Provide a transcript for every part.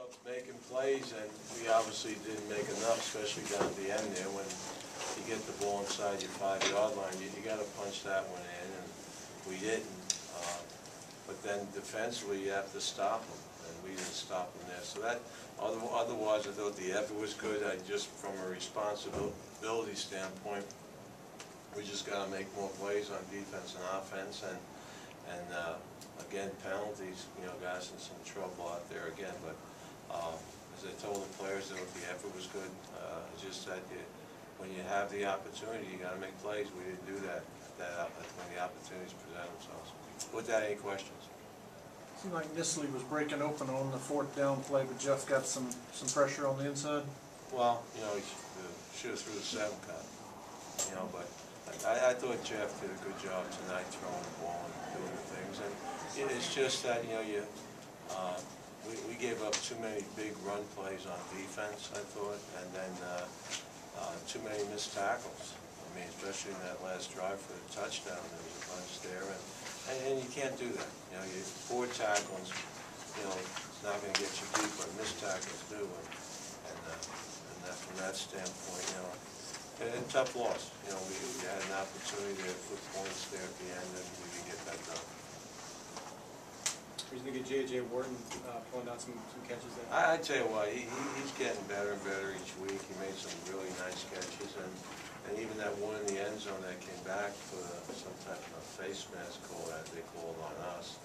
of making plays, and we obviously didn't make enough, especially down at the end there, when you get the ball inside your five-yard line, you, you gotta punch that one in, and we didn't. Uh, But then defensively, you have to stop them, and we didn't stop them there. So that, other- otherwise, I thought the effort was good, I just, from a responsibility standpoint, we just gotta make more plays on defense and offense, and, and, uh, again, penalties, you know, got us in some trouble out there again, but, uh, as I told the players, that the effort was good, uh, it's just that you, when you have the opportunity, you gotta make plays, we didn't do that, that, op- when the opportunities present themselves. With that, any questions? Seemed like Nisley was breaking open on the fourth down play, but Jeff got some, some pressure on the inside. Well, you know, he should have threw the seven cut, you know, but I, I thought Jeff did a good job tonight throwing the ball and doing the things. And it's just that, you know, you, uh, we, we gave up too many big run plays on defense, I thought, and then, uh, uh, too many missed tackles. I mean, especially in that last drive for the touchdown, there was a bunch there, and, and, and you can't do that. You know, you, four tackles, you know, it's not gonna get you deep, but missed tackles do, and, and, uh, and that, from that standpoint, you know, and tough loss, you know, we, we had an opportunity to put points there at the end, and we didn't get that done. Do you think of J.J. Worton uh, pulling down some some catches there? I, I tell you what, he, he- he's getting better and better each week. He made some really nice catches, and, and even that one in the end zone that came back for some type of face mask call that they called on us,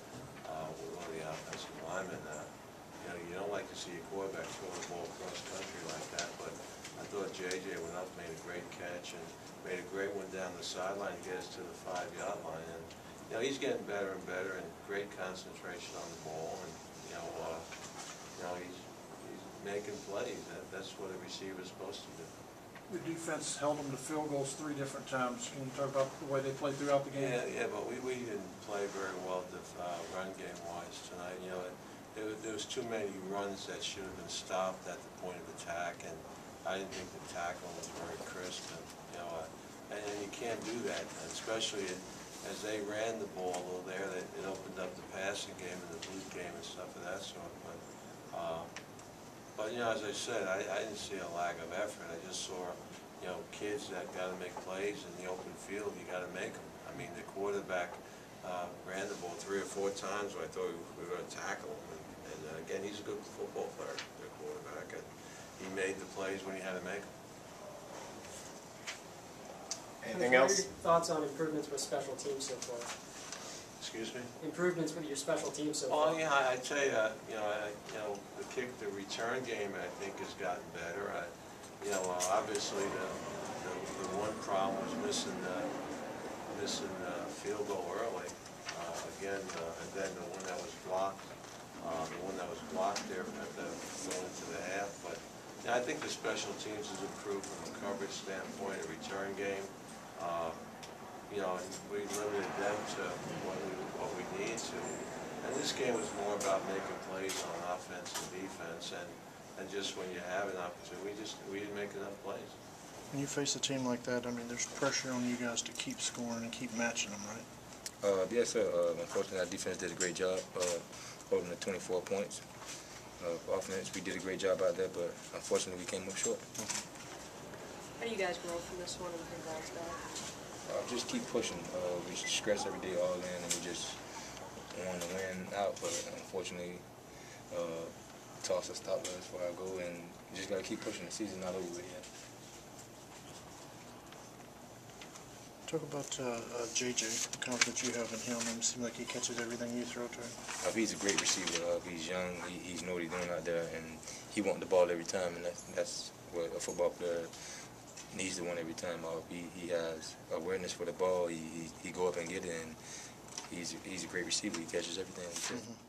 uh, with one of the offensive linemen, uh, you know, you don't like to see a quarterback throw the ball cross country like that, but I thought JJ went up, made a great catch, and made a great one down the sideline to get us to the five-yard line, you know, he's getting better and better, and great concentration on the ball, and, you know, uh, you know, he's, he's making plays, that, that's what a receiver's supposed to do. The defense held them to field goals three different times. Can you talk about the way they played throughout the game? Yeah, yeah, but we, we didn't play very well def- uh, run game wise tonight, you know, there, was- there was too many runs that should have been stopped at the point of attack, and I didn't think the tackle was very crisp, and, you know, uh, and, and you can't do that, especially as they ran the ball little there, that it opened up the passing game and the boot game and stuff of that sort, but, uh, but, you know, as I said, I, I didn't see a lack of effort, I just saw, you know, kids that gotta make plays in the open field, you gotta make them. I mean, the quarterback, uh, ran the ball three or four times, where I thought we were gonna tackle him, and, and uh, again, he's a good football player, their quarterback, and he made the plays when he had to make them. Anything What are else? your thoughts on improvements with special teams so far? Excuse me? Improvements with your special teams so Oh, far? yeah, I I tell you, uh, you know, I, you know, the kick, the return game, I think, has gotten better. I, you know, uh, obviously, the, the, the one problem was missing, the, missing, uh, field goal early. Uh, again, uh, and then the one that was blocked, uh, the one that was blocked there at the, going into the half, but, yeah, I think the special teams has improved from a coverage standpoint, a return game. Uh, you know, we limited them to what we, what we need to. And this game was more about making plays on offense and defense, and, and just when you have an opportunity, we just, we didn't make enough plays. When you face a team like that, I mean, there's pressure on you guys to keep scoring and keep matching them, right? Uh, yes, sir. Uh, unfortunately, our defense did a great job uh, holding the 24 points. Uh, offense, we did a great job out there, but unfortunately, we came up short. How do you guys grow from this one and congrats guys? Uh, just keep pushing. Uh, we stress every day all in, and we just want to win out. But unfortunately, uh, Tulsa stop us before I go, and you just gotta keep pushing. The season's not over with yet. Talk about uh, uh, JJ, the confidence you have in him. It seems like he catches everything you throw to him. Uh, he's a great receiver. Uh, he's young. He, he's know what he's doing out there, and he wants the ball every time, and that's, that's what a football player needs the one every time. Uh, he, he has awareness for the ball. He, he, he go up and get it, and he's he's a great receiver. He catches everything. Mhm.